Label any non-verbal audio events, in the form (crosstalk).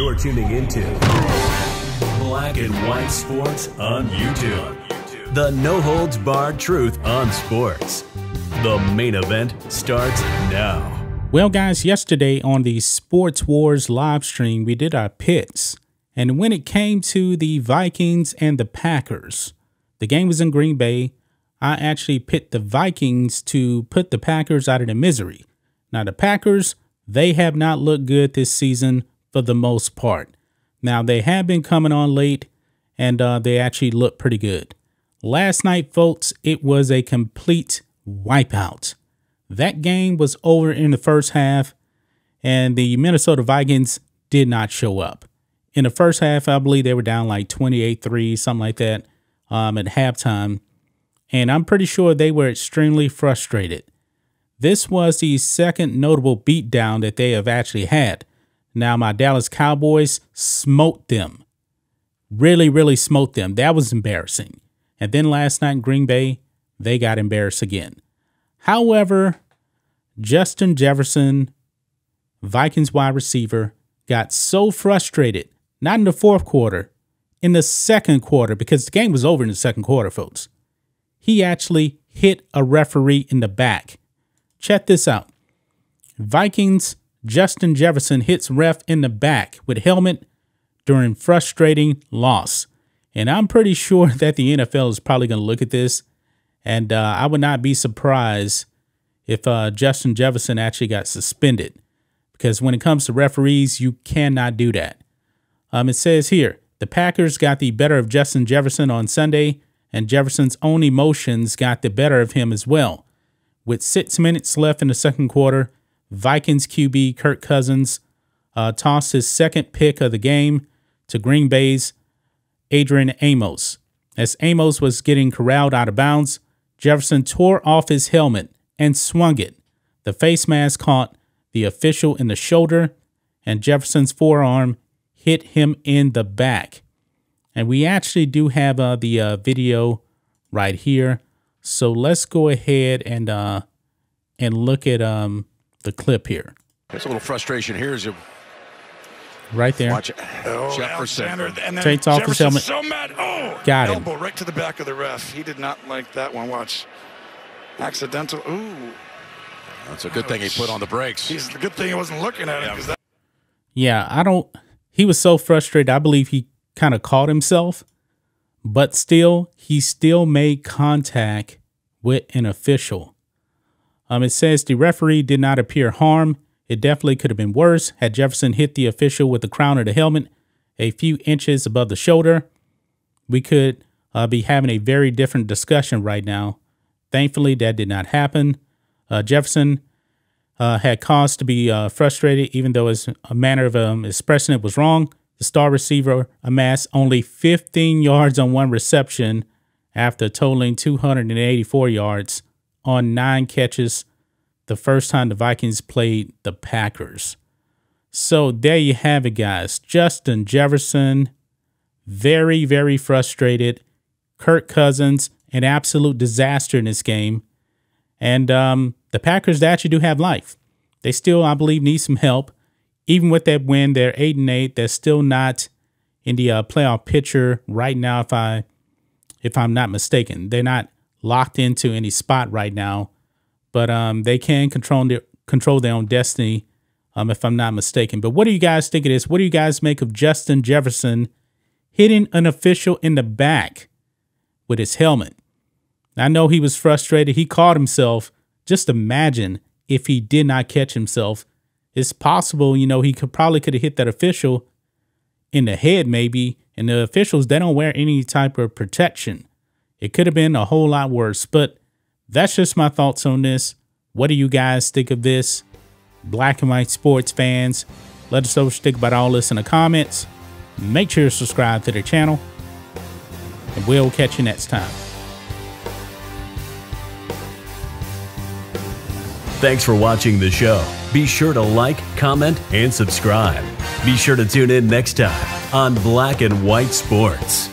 You're tuning into Black and White Sports on YouTube. The no holds barred truth on sports. The main event starts now. Well, guys, yesterday on the Sports Wars live stream, we did our pits. And when it came to the Vikings and the Packers, the game was in Green Bay. I actually picked the Vikings to put the Packers out of the misery. Now, the Packers, they have not looked good this season for the most part. Now, they have been coming on late and uh, they actually look pretty good. Last night, folks, it was a complete wipeout. That game was over in the first half, and the Minnesota Vikings did not show up. In the first half, I believe they were down like 28 3, something like that, um, at halftime. And I'm pretty sure they were extremely frustrated. This was the second notable beatdown that they have actually had. Now, my Dallas Cowboys smoked them. Really, really smoked them. That was embarrassing. And then last night in Green Bay, they got embarrassed again. However, Justin Jefferson, Vikings wide receiver, got so frustrated, not in the fourth quarter, in the second quarter, because the game was over in the second quarter, folks. He actually hit a referee in the back. Check this out. Vikings Justin Jefferson hits ref in the back with helmet during frustrating loss. And I'm pretty sure (laughs) that the NFL is probably going to look at this and uh, I would not be surprised if uh, Justin Jefferson actually got suspended because when it comes to referees, you cannot do that. Um, it says here the Packers got the better of Justin Jefferson on Sunday, and Jefferson's own emotions got the better of him as well. With six minutes left in the second quarter, Vikings QB Kirk Cousins uh, tossed his second pick of the game to Green Bay's Adrian Amos. As Amos was getting corralled out of bounds, Jefferson tore off his helmet and swung it. The face mask caught the official in the shoulder, and Jefferson's forearm hit him in the back. And we actually do have uh, the uh, video right here. So let's go ahead and uh, and look at um, the clip here. There's a little frustration here as you right there. Watch it. Oh, Jefferson. And then Takes off his helmet. So mad. Oh, Got him. elbow right to the back of the ref. He did not like that one. Watch. Accidental. Ooh. That's a good thing he put on the brakes. He's the good thing he wasn't looking at it because that. Yeah, I don't. He was so frustrated. I believe he kind of caught himself, but still, he still made contact with an official. Um, it says the referee did not appear harmed. It definitely could have been worse had Jefferson hit the official with the crown of the helmet a few inches above the shoulder. We could uh, be having a very different discussion right now. Thankfully, that did not happen. Uh, Jefferson uh, had cause to be uh, frustrated, even though his manner of um, expressing it was wrong. The star receiver amassed only 15 yards on one reception after totaling 284 yards on nine catches the first time the Vikings played the Packers. So there you have it, guys. Justin Jefferson, very, very frustrated. Kirk Cousins, an absolute disaster in this game. And um, the Packers actually do have life. They still, I believe, need some help. Even with that win, they're eight and eight. They're still not in the uh, playoff picture right now. If I, if I'm not mistaken, they're not locked into any spot right now but um, they can control their control their own destiny, um, if I'm not mistaken. But what do you guys think of this? What do you guys make of Justin Jefferson hitting an official in the back with his helmet? I know he was frustrated. He caught himself. Just imagine if he did not catch himself. It's possible, you know, he could probably could have hit that official in the head, maybe. And the officials, they don't wear any type of protection. It could have been a whole lot worse. But that's just my thoughts on this. What do you guys think of this? Black and white sports fans, let us know what you think about all this in the comments. Make sure to subscribe to the channel, and we'll catch you next time. Thanks for watching the show. Be sure to like, comment, and subscribe. Be sure to tune in next time on Black and White Sports.